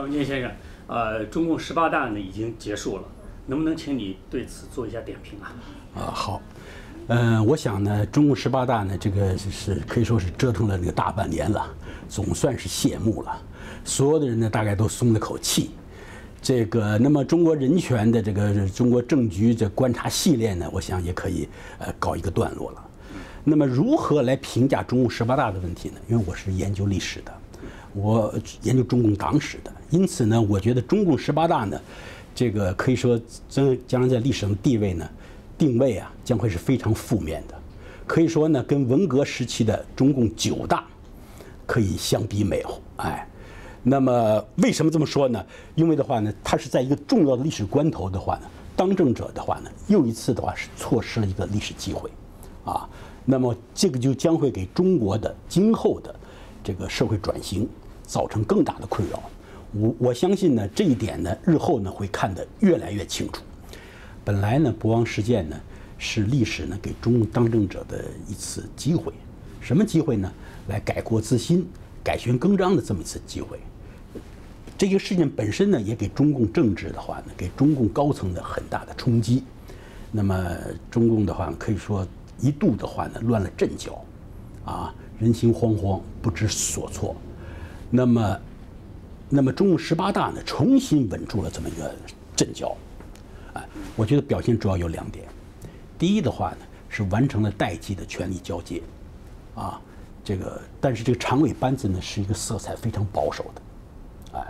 高文坚先生，呃，中共十八大呢已经结束了，能不能请你对此做一下点评啊？啊，好，嗯，我想呢，中共十八大呢，这个是可以说是折腾了那个大半年了，总算是谢幕了，所有的人呢，大概都松了口气。这个，那么中国人权的这个中国政局这观察系列呢，我想也可以呃告一个段落了。那么如何来评价中共十八大的问题呢？因为我是研究历史的，我研究中共党史的，因此呢，我觉得中共十八大呢，这个可以说将将来在历史上的地位呢，定位啊将会是非常负面的，可以说呢，跟文革时期的中共九大可以相比美，哎。那么为什么这么说呢？因为的话呢，它是在一个重要的历史关头的话呢，当政者的话呢，又一次的话是错失了一个历史机会，啊，那么这个就将会给中国的今后的这个社会转型造成更大的困扰。我我相信呢，这一点呢，日后呢会看得越来越清楚。本来呢，博望事件呢是历史呢给中共当政者的一次机会，什么机会呢？来改过自新、改弦更张的这么一次机会。这个事件本身呢，也给中共政治的话呢，给中共高层的很大的冲击。那么中共的话，可以说一度的话呢，乱了阵脚，啊，人心惶惶，不知所措。那么，那么中共十八大呢，重新稳住了这么一个阵脚。啊，我觉得表现主要有两点。第一的话呢，是完成了代际的权力交接，啊，这个但是这个常委班子呢，是一个色彩非常保守的。啊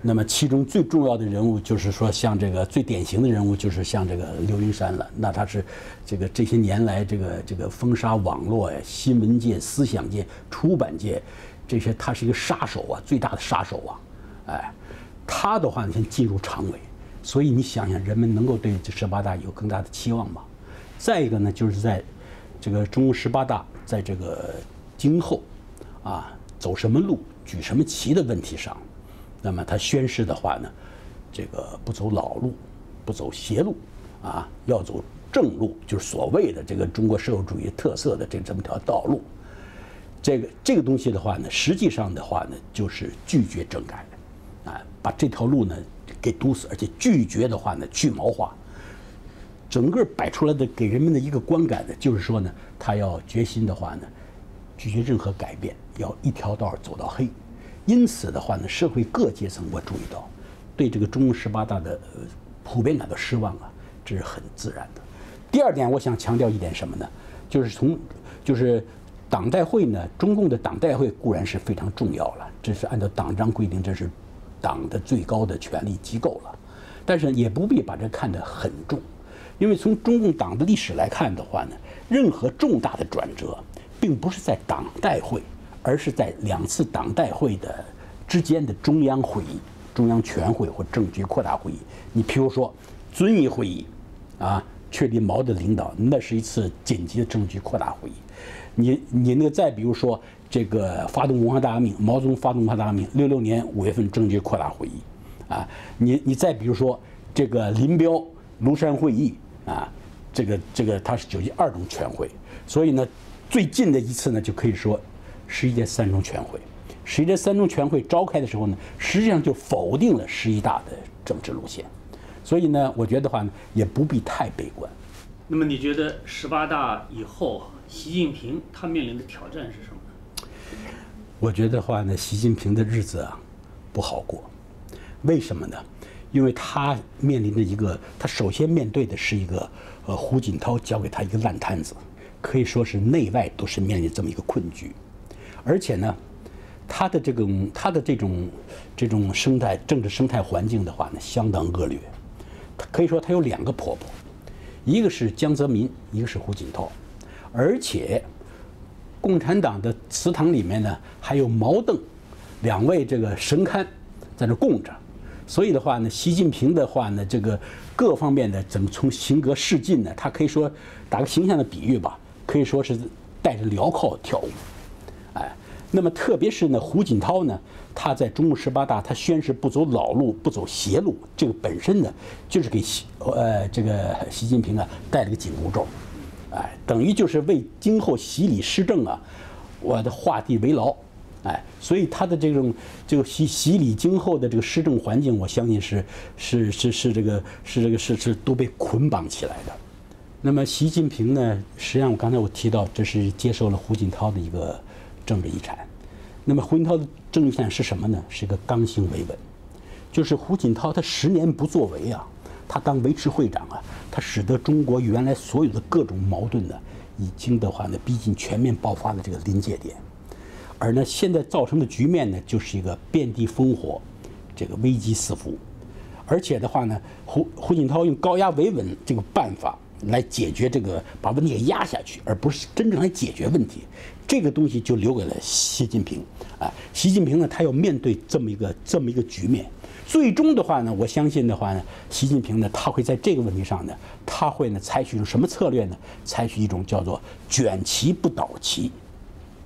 那么其中最重要的人物就是说，像这个最典型的人物就是像这个刘云山了。那他是这个这些年来这个这个封杀网络呀、新闻界、思想界、出版界这些，他是一个杀手啊，最大的杀手啊！哎，他的话呢，先进入常委，所以你想想，人们能够对这十八大有更大的期望吗？再一个呢，就是在这个中共十八大在这个今后啊走什么路、举什么旗的问题上。那么他宣誓的话呢，这个不走老路，不走邪路，啊，要走正路，就是所谓的这个中国社会主义特色的这这么条道路。这个这个东西的话呢，实际上的话呢，就是拒绝政改，啊，把这条路呢给堵死，而且拒绝的话呢去毛化。整个摆出来的给人们的一个观感呢，就是说呢，他要决心的话呢，拒绝任何改变，要一条道走到黑。因此的话呢，社会各阶层我注意到，对这个中共十八大的呃普遍感到失望啊，这是很自然的。第二点，我想强调一点什么呢？就是从就是党代会呢，中共的党代会固然是非常重要了，这是按照党章规定，这是党的最高的权力机构了。但是也不必把这看得很重，因为从中共党的历史来看的话呢，任何重大的转折，并不是在党代会。而是在两次党代会的之间的中央会议、中央全会或政局扩大会议。你譬如说遵义会议，啊，确立毛的领导，那是一次紧急的政局扩大会议。你你那个再比如说这个发动文化大革命，毛泽东发动文化大革命，六六年五月份政局扩大会议，啊，你你再比如说这个林彪庐山会议，啊，这个这个它是九届二中全会。所以呢，最近的一次呢，就可以说。十一届三中全会，十一届三中全会召开的时候呢，实际上就否定了十一大的政治路线，所以呢，我觉得话呢，也不必太悲观。那么你觉得十八大以后，习近平他面临的挑战是什么呢？我觉得话呢，习近平的日子啊不好过，为什么呢？因为他面临着一个，他首先面对的是一个呃胡锦涛交给他一个烂摊子，可以说是内外都是面临这么一个困局。而且呢，他的这种他的这种这种生态政治生态环境的话呢，相当恶劣。可以说他有两个婆婆，一个是江泽民，一个是胡锦涛。而且，共产党的祠堂里面呢，还有毛邓两位这个神龛在那供着。所以的话呢，习近平的话呢，这个各方面的怎么从行格示进呢？他可以说打个形象的比喻吧，可以说是带着镣铐跳舞。哎，那么特别是呢，胡锦涛呢，他在中共十八大，他宣誓不走老路，不走邪路，这个本身呢，就是给习呃这个习近平啊戴了个紧箍咒，哎，等于就是为今后习李施政啊，我的画地为牢，哎，所以他的这种这个洗洗礼今后的这个施政环境，我相信是是是是这个是这个是是都被捆绑起来的。那么习近平呢，实际上我刚才我提到，这是接受了胡锦涛的一个政治遗产。那么胡锦涛的政治遗产是什么呢？是一个刚性维稳，就是胡锦涛他十年不作为啊，他当维持会长啊，他使得中国原来所有的各种矛盾呢，已经的话呢，逼近全面爆发的这个临界点。而呢，现在造成的局面呢，就是一个遍地烽火，这个危机四伏。而且的话呢，胡胡锦涛用高压维稳这个办法来解决这个，把问题给压下去，而不是真正来解决问题。这个东西就留给了习近平。啊，习近平呢，他要面对这么一个这么一个局面。最终的话呢，我相信的话呢，习近平呢，他会在这个问题上呢，他会呢采取一种什么策略呢？采取一种叫做卷旗不倒旗，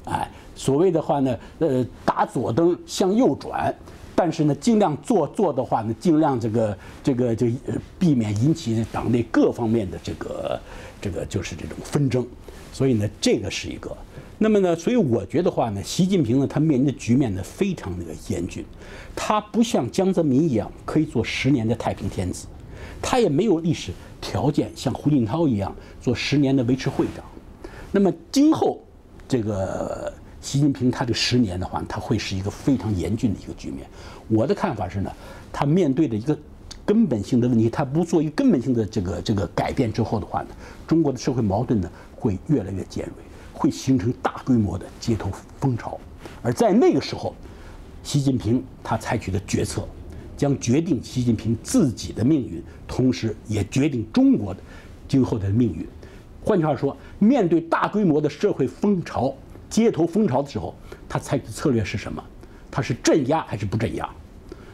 哎。所谓的话呢，呃，打左灯向右转，但是呢，尽量做做的话呢，尽量这个这个就避免引起党内各方面的这个这个就是这种纷争，所以呢，这个是一个。那么呢，所以我觉得话呢，习近平呢，他面临的局面呢非常那个严峻，他不像江泽民一样可以做十年的太平天子，他也没有历史条件像胡锦涛一样做十年的维持会长。那么今后这个。习近平他这十年的话，他会是一个非常严峻的一个局面。我的看法是呢，他面对的一个根本性的问题，他不做一个根本性的这个这个改变之后的话呢，中国的社会矛盾呢会越来越尖锐，会形成大规模的街头风潮。而在那个时候，习近平他采取的决策，将决定习近平自己的命运，同时也决定中国的今后的命运。换句话说，面对大规模的社会风潮。街头风潮的时候，他采取的策略是什么？他是镇压还是不镇压？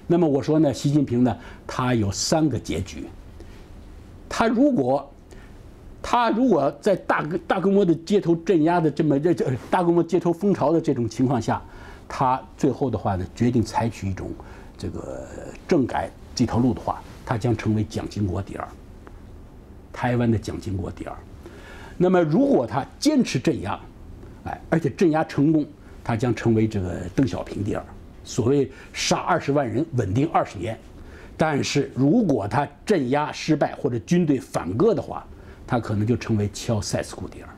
那么我说呢，习近平呢，他有三个结局。他如果他如果在大大规模的街头镇压的这么这这大规模街头风潮的这种情况下，他最后的话呢，决定采取一种这个政改这条路的话，他将成为蒋经国第二，台湾的蒋经国第二。那么如果他坚持镇压，而且镇压成功，他将成为这个邓小平第二。所谓杀二十万人，稳定二十年。但是如果他镇压失败或者军队反戈的话，他可能就成为敲塞斯库第二。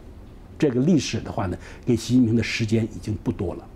这个历史的话呢，给习近平的时间已经不多了。